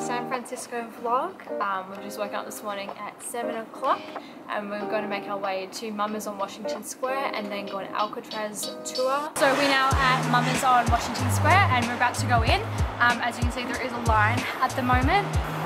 San Francisco vlog. Um, we've just woken up this morning at 7 o'clock and we're going to make our way to Mama's on Washington Square and then go on Alcatraz tour. So we're now at Mama's on Washington Square and we're about to go in. Um, as you can see there is a line at the moment.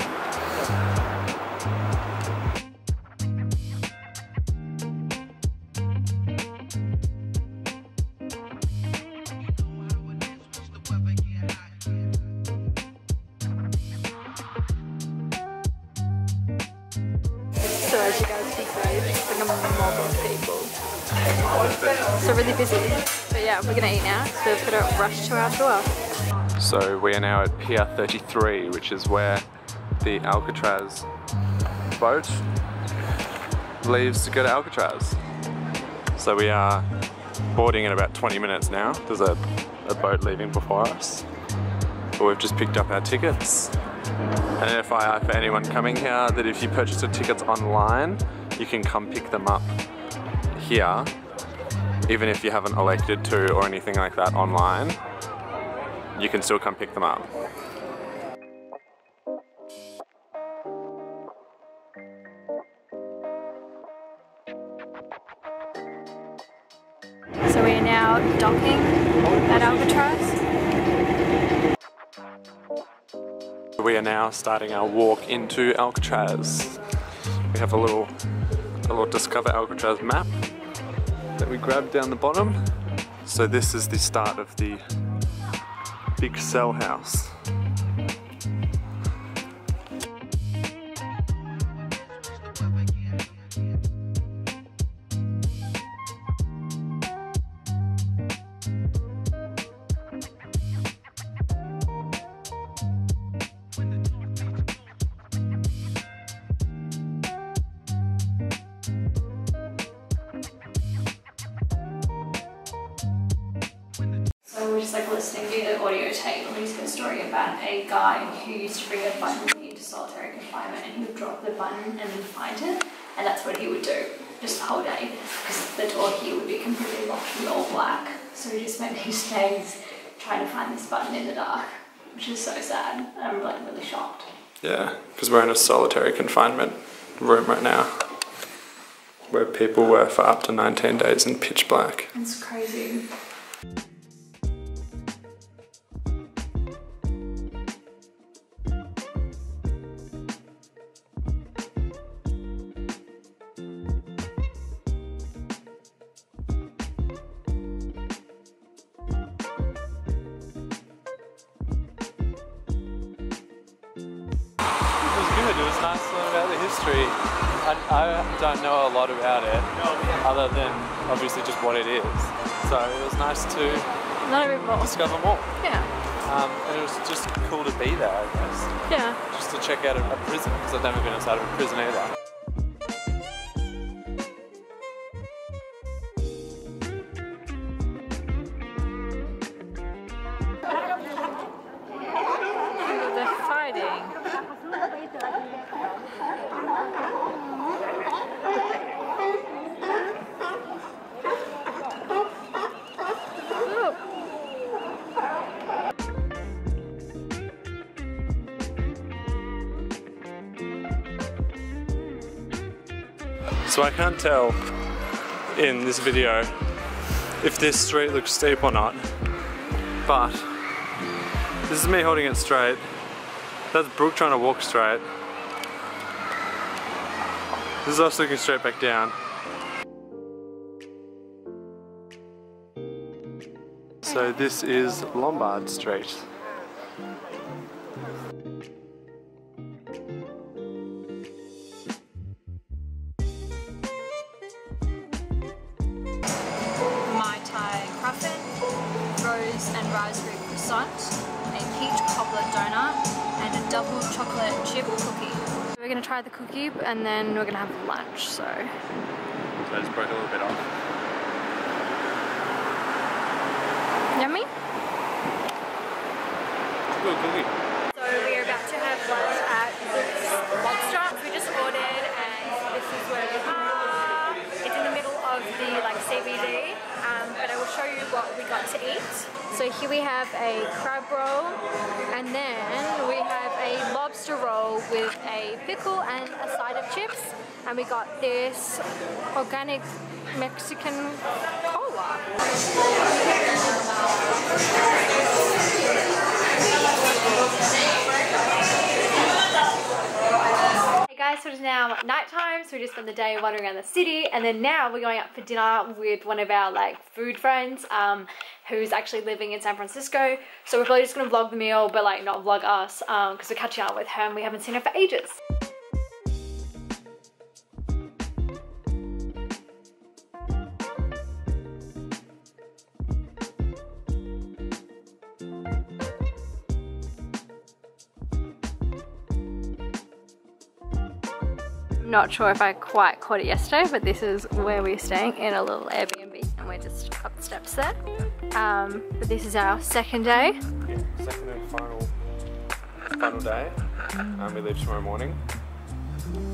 A mob of people. So really busy. But yeah, we're gonna eat now, so we've got to rush to our tour. So we are now at Pier 33, which is where the Alcatraz boat leaves to go to Alcatraz. So we are boarding in about 20 minutes now. There's a, a boat leaving before us. But we've just picked up our tickets. And an FYI for anyone coming here that if you purchase your tickets online, you can come pick them up here, even if you haven't elected to or anything like that online you can still come pick them up. So we are now docking at Alcatraz. We are now starting our walk into Alcatraz. We have a little, little Discover Alcatraz map that we grabbed down the bottom. So this is the start of the big cell house. To the audio tape and we just got a story about a guy who used to bring a button into solitary confinement and he would drop the button and then find it and that's what he would do just the whole day because the door here would be completely locked and all black. So he just spent his days trying to find this button in the dark, which is so sad. I'm like really shocked. Yeah, because we're in a solitary confinement room right now where people were for up to 19 days in pitch black. It's crazy. It was good. It was nice to learn about the history. I, I don't know a lot about it, other than obviously just what it is. So it was nice to Not a bit more. discover more. Yeah. Um, and it was just cool to be there, I guess. Yeah. Just to check out a, a prison, because I've never been inside of a prison either. So I can't tell in this video if this street looks steep or not, but this is me holding it straight. That's Brooke trying to walk straight. This is us looking straight back down. So this is Lombard Street. Croissant, a peach cobbler donut, and a double chocolate chip cookie. We're gonna try the cookie and then we're gonna have lunch, so. So I just broke a little bit off. Yummy? It's a Good cookie. So here we have a crab roll and then we have a lobster roll with a pickle and a side of chips. And we got this organic Mexican cola. So it is now nighttime, so we just spent the day wandering around the city, and then now we're going out for dinner with one of our like food friends, um, who's actually living in San Francisco. So we're probably just gonna vlog the meal, but like not vlog us, um, because we're catching up with her and we haven't seen her for ages. Not sure if I quite caught it yesterday, but this is where we're staying in a little Airbnb and we're just up the steps there. Um, but this is our second day. Yeah, second and final, final day. Um, we leave tomorrow morning.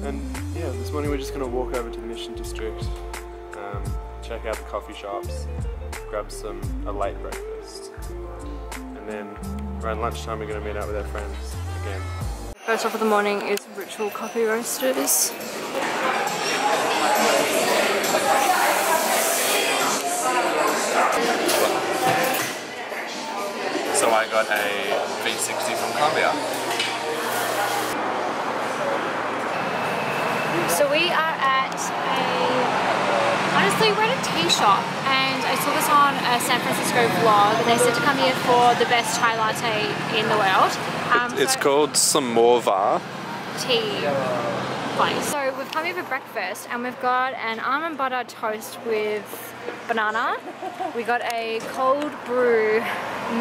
And yeah, this morning we're just gonna walk over to the Mission District, um, check out the coffee shops, grab some a late breakfast, and then around lunchtime we're gonna meet up with our friends again. First off of the morning is Ritual Coffee Roasters. So I got a V60 from Colombia. So we are at a, honestly we're at a tea shop and I saw this on a San Francisco vlog. And they said to come here for the best chai latte in the world. Um, It's so- called Samovar. tea place. So we've come here for breakfast and we've got an almond butter toast with banana. We got a cold brew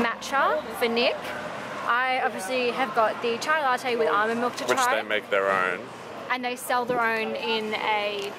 matcha for Nick. I obviously have got the chai latte with almond milk to Which try. they make their own. and they sell their own in a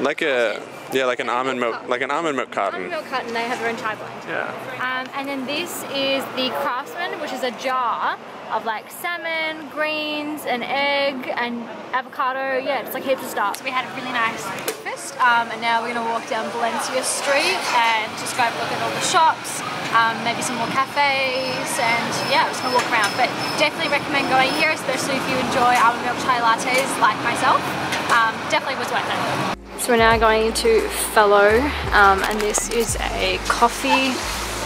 Like a yeah, like an almond milk like an almond milk almond carton. milk carton. They have their own chai blend. Yeah. Um, and then this is the Craftsman, which is a jar of like salmon, greens, an egg, and avocado. Yeah, it's like heaps of stuff. So we had a really nice breakfast, um, and now we're gonna walk down Valencia Street and just go have a look at all the shops, um, maybe some more cafes, and yeah, we're just gonna walk around. But definitely recommend going here, especially if you enjoy almond milk chai lattes like myself. Um, definitely was worth it. So we're now going into Fellow, um, and this is a coffee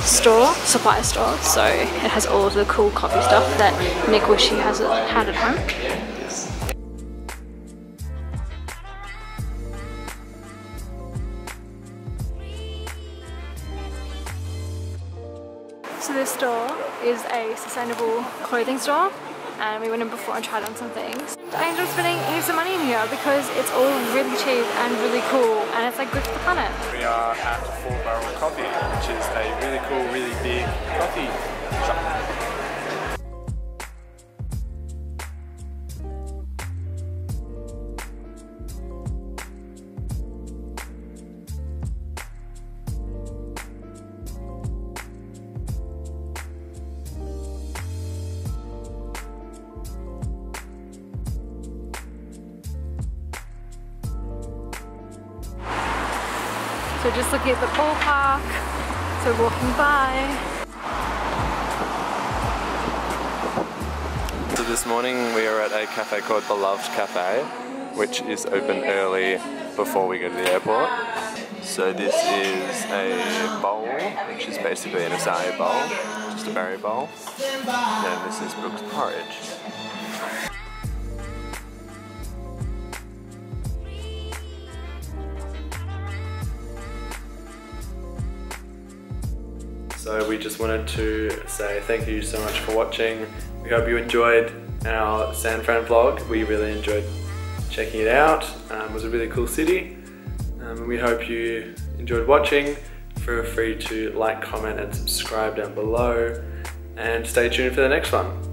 store, supply store. So it has all of the cool coffee stuff that Nick wish he has had at home. So this store is a sustainable clothing store and we went in before and tried on some things. I ended up spending heaps of money in here because it's all really cheap and really cool and it's like good for the planet. We are at Four Barrel Coffee, which is a really cool, really big coffee shop. So just looking at the ballpark, so walking by. So this morning we are at a cafe called Beloved Cafe, which is open early before we go to the airport. So this is a bowl, which is basically an acai bowl, just a berry bowl. And this is Brooke's porridge. So we just wanted to say thank you so much for watching. We hope you enjoyed our San Fran vlog. We really enjoyed checking it out. Um, it was a really cool city. Um, we hope you enjoyed watching. Feel free to like, comment and subscribe down below. And stay tuned for the next one.